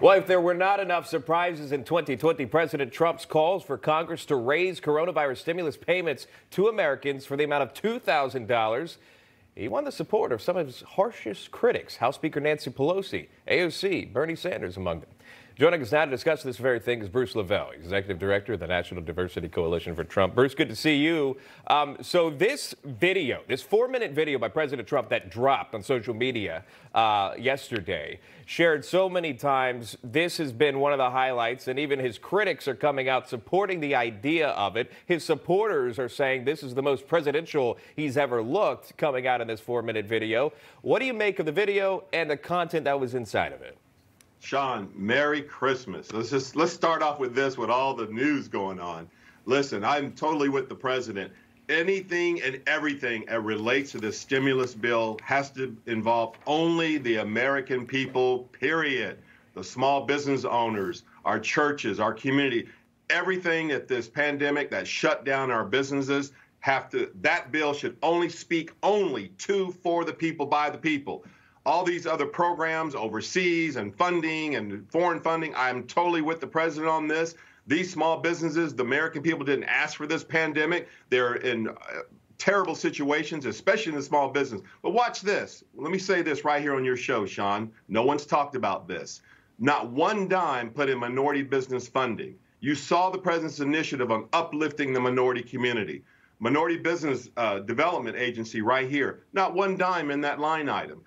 Well, if there were not enough surprises in 2020, President Trump's calls for Congress to raise coronavirus stimulus payments to Americans for the amount of $2,000. He won the support of some of his harshest critics, House Speaker Nancy Pelosi, AOC, Bernie Sanders among them. Joining us now to discuss this very thing is Bruce LeVell, Executive Director of the National Diversity Coalition for Trump. Bruce, good to see you. Um, so this video, this four-minute video by President Trump that dropped on social media uh, yesterday, shared so many times. This has been one of the highlights, and even his critics are coming out supporting the idea of it. His supporters are saying this is the most presidential he's ever looked coming out in this four-minute video. What do you make of the video and the content that was inside of it? Sean, Merry Christmas. Let's just let's start off with this with all the news going on. Listen, I'm totally with the president. Anything and everything that relates to this stimulus bill has to involve only the American people, period. The small business owners, our churches, our community, everything that this pandemic that shut down our businesses have to that bill should only speak only to for the people by the people all these other programs overseas and funding and foreign funding. I'm totally with the president on this. These small businesses, the American people didn't ask for this pandemic. They're in uh, terrible situations, especially in the small business. But watch this. Let me say this right here on your show, Sean. No one's talked about this. Not one dime put in minority business funding. You saw the president's initiative on uplifting the minority community. Minority Business uh, Development Agency right here. Not one dime in that line item.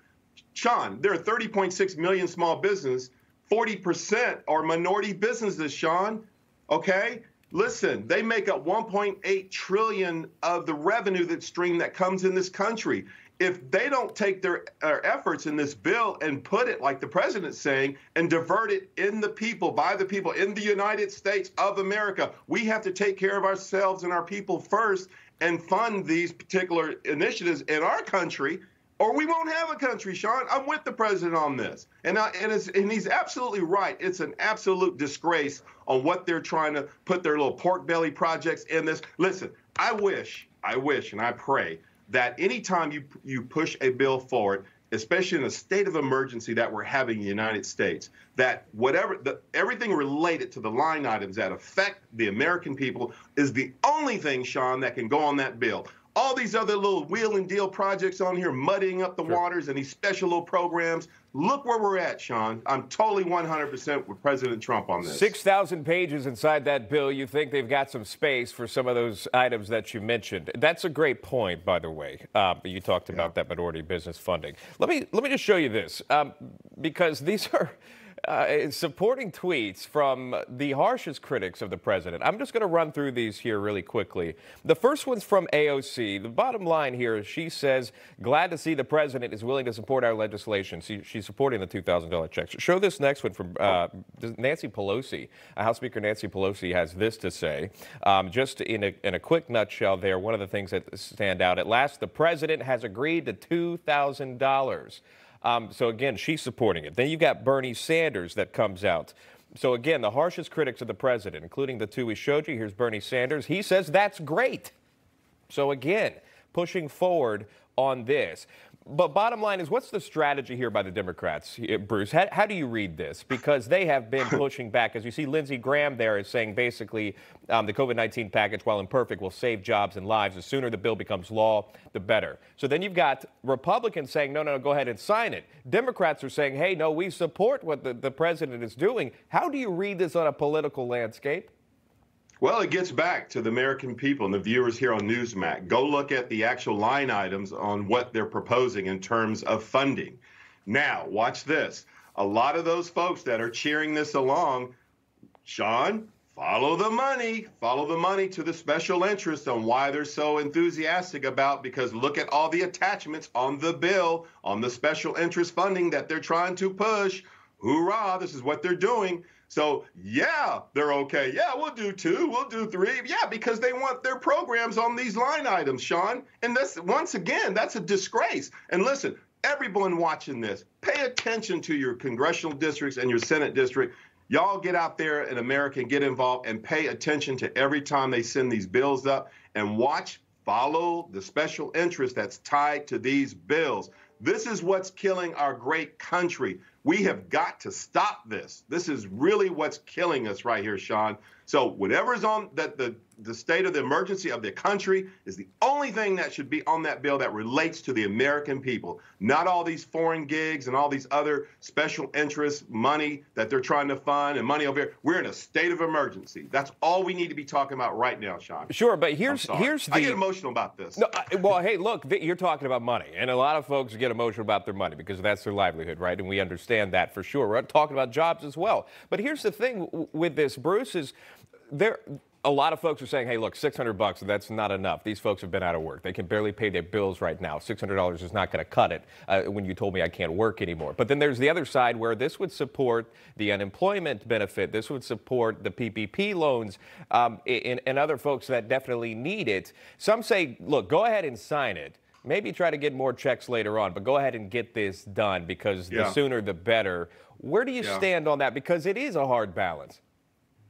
Sean, there are 30.6 million small business. 40% are minority businesses, Sean. Okay? Listen, they make up 1.8 trillion of the revenue that stream that comes in this country. If they don't take their, their efforts in this bill and put it like the president's saying and divert it in the people, by the people, in the United States of America, we have to take care of ourselves and our people first and fund these particular initiatives in our country or we won't have a country, Sean. I'm with the president on this. And, I, and, and, he's absolutely right. It's an absolute disgrace on what they're trying to put their little pork belly projects in this. Listen, I wish, I wish, and I pray that anytime you, you push a bill forward, especially in a state of emergency that we're having in the United States, that whatever, the, everything related to the line items that affect the American people is the only thing, Sean, that can go on that bill all these other little wheel and deal projects on here muddying up the sure. waters and these special little programs. Look where we're at, Sean. I'm totally 100% with President Trump on this. 6,000 pages inside that bill. You think they've got some space for some of those items that you mentioned. That's a great point, by the way. Uh, you talked about yeah. that minority business funding. Let me, let me just show you this um, because these are uh, supporting tweets from the harshest critics of the president. I'm just going to run through these here really quickly. The first one's from AOC. The bottom line here is she says, glad to see the president is willing to support our legislation. She, she's supporting the $2,000 checks. Show this next one from uh, Nancy Pelosi. Uh, House Speaker Nancy Pelosi has this to say. Um, just in a, in a quick nutshell there, one of the things that stand out, at last the president has agreed to $2,000. Um, so again, she's supporting it. Then you've got Bernie Sanders that comes out. So again, the harshest critics of the president, including the two we showed you. Here's Bernie Sanders. He says that's great. So again, pushing forward on this. But bottom line is, what's the strategy here by the Democrats, Bruce? How, how do you read this? Because they have been pushing back. As you see, Lindsey Graham there is saying basically um, the COVID 19 package, while imperfect, will save jobs and lives. The sooner the bill becomes law, the better. So then you've got Republicans saying, no, no, no, go ahead and sign it. Democrats are saying, hey, no, we support what the, the president is doing. How do you read this on a political landscape? Well, it gets back to the American people and the viewers here on Newsmax. Go look at the actual line items on what they're proposing in terms of funding. Now, watch this. A lot of those folks that are cheering this along, Sean, follow the money, follow the money to the special interest on why they're so enthusiastic about because look at all the attachments on the bill, on the special interest funding that they're trying to push. Hoorah, this is what they're doing. So, yeah, they're okay. Yeah, we'll do two, we'll do three. Yeah, because they want their programs on these line items, Sean. And that's once again, that's a disgrace. And listen, everyone watching this, pay attention to your congressional districts and your Senate district. Y'all get out there in America and get involved and pay attention to every time they send these bills up and watch, follow the special interest that's tied to these bills. This is what's killing our great country. We have got to stop this. This is really what's killing us right here, Sean. So whatever is on that the the state of the emergency of the country is the only thing that should be on that bill that relates to the American people, not all these foreign gigs and all these other special interest money that they're trying to fund and money over here. We're in a state of emergency. That's all we need to be talking about right now, Sean. Sure, but here's here's the. I get emotional about this. No, I, well, hey, look, you're talking about money, and a lot of folks get emotional about their money because that's their livelihood, right? And we understand that for sure. We're talking about jobs as well. But here's the thing with this, Bruce is there a lot of folks are saying, hey, look, 600 bucks, that's not enough. These folks have been out of work. They can barely pay their bills right now. $600 is not going to cut it uh, when you told me I can't work anymore. But then there's the other side where this would support the unemployment benefit. This would support the PPP loans um, and, and other folks that definitely need it. Some say, look, go ahead and sign it. Maybe try to get more checks later on, but go ahead and get this done because yeah. the sooner the better. Where do you yeah. stand on that? Because it is a hard balance.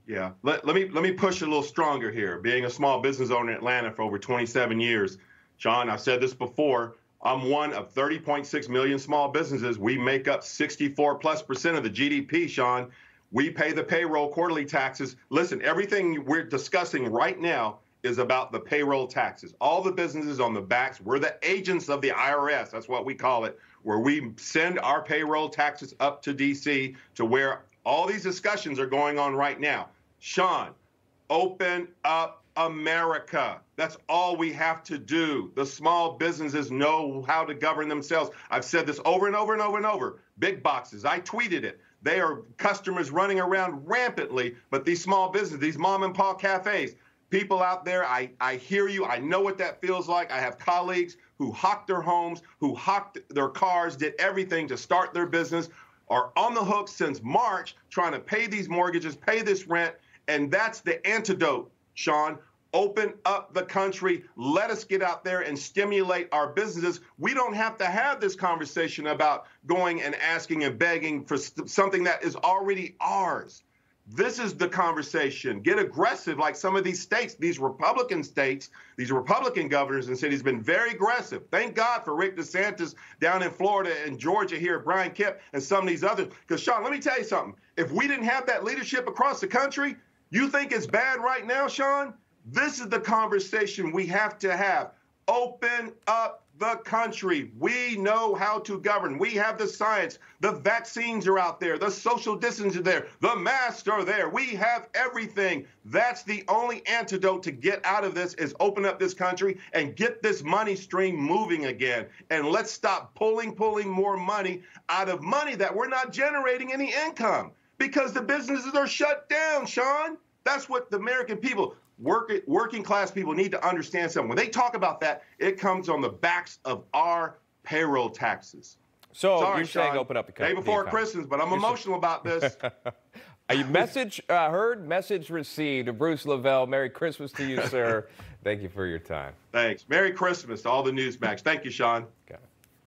Yeah. Let, let me let me push a little stronger here. Being a small business owner in Atlanta for over 27 years, John, I've said this before. I'm one of 30.6 million small businesses. We make up 64 plus percent of the GDP, Sean. We pay the payroll quarterly taxes. Listen, everything we're discussing right now is about the payroll taxes. All the businesses on the backs, we're the agents of the IRS. That's what we call it, where we send our payroll taxes up to DC to where all these discussions are going on right now. Sean, open up America. That's all we have to do. The small businesses know how to govern themselves. I've said this over and over and over and over. Big boxes, I tweeted it. They are customers running around rampantly, but these small businesses, these mom and pop cafes, people out there, I, I hear you. I know what that feels like. I have colleagues who hawked their homes, who hawked their cars, did everything to start their business, are on the hook since March trying to pay these mortgages, pay this rent, and that's the antidote, Sean. Open up the country. Let us get out there and stimulate our businesses. We don't have to have this conversation about going and asking and begging for something that is already ours. This is the conversation. Get aggressive, like some of these states, these Republican states, these Republican governors and cities, been very aggressive. Thank God for Rick DeSantis down in Florida and Georgia here, Brian Kemp, and some of these others. Because Sean, let me tell you something. If we didn't have that leadership across the country, you think it's bad right now, Sean? This is the conversation we have to have. Open up the country. We know how to govern. We have the science. The vaccines are out there. The social distance is there. The masks are there. We have everything. That's the only antidote to get out of this is open up this country and get this money stream moving again. And let's stop pulling, pulling more money out of money that we're not generating any income because the businesses are shut down, Sean. That's what the American people, work, working class people need to understand something. When they talk about that, it comes on the backs of our payroll taxes. So Sorry, you're Sean, saying open up the. Day before Christmas, but I'm you're emotional about this. A message uh, heard, message received. Bruce LeVell, Merry Christmas to you, sir. Thank you for your time. Thanks. Merry Christmas to all the Newsmax. Thank you, Sean. Okay.